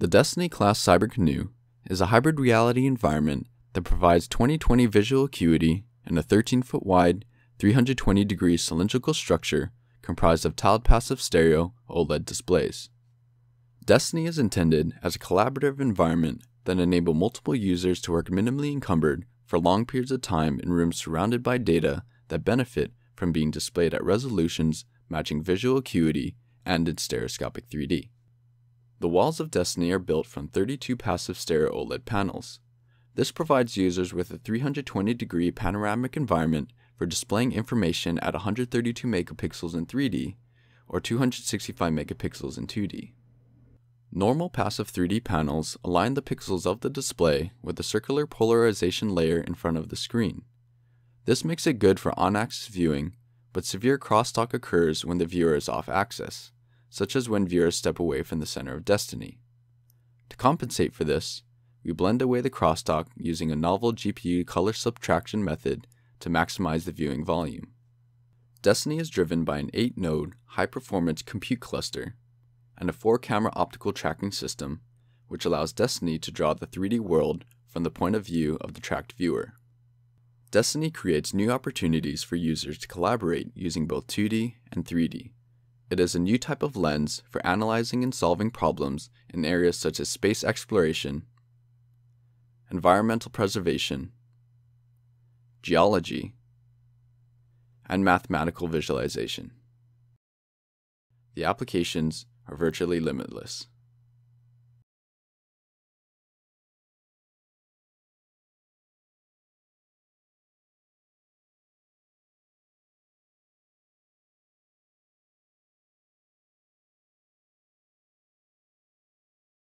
The Destiny class CyberCANOE is a hybrid reality environment that provides 2020 visual acuity and a 13 foot wide, 320 degree cylindrical structure comprised of tiled passive stereo OLED displays. Destiny is intended as a collaborative environment that enable multiple users to work minimally encumbered for long periods of time in rooms surrounded by data that benefit from being displayed at resolutions matching visual acuity and in stereoscopic 3D. The walls of Destiny are built from 32 passive stereo OLED panels. This provides users with a 320 degree panoramic environment for displaying information at 132 megapixels in 3D or 265 megapixels in 2D. Normal passive 3D panels align the pixels of the display with the circular polarization layer in front of the screen. This makes it good for on-axis viewing, but severe crosstalk occurs when the viewer is off-axis such as when viewers step away from the center of destiny. To compensate for this, we blend away the crosstalk using a novel GPU color subtraction method to maximize the viewing volume. Destiny is driven by an 8 node, high performance compute cluster and a 4 camera optical tracking system, which allows Destiny to draw the 3D world from the point of view of the tracked viewer. Destiny creates new opportunities for users to collaborate using both 2D and 3D. It is a new type of lens for analyzing and solving problems in areas such as space exploration, environmental preservation, geology, and mathematical visualization. The applications are virtually limitless.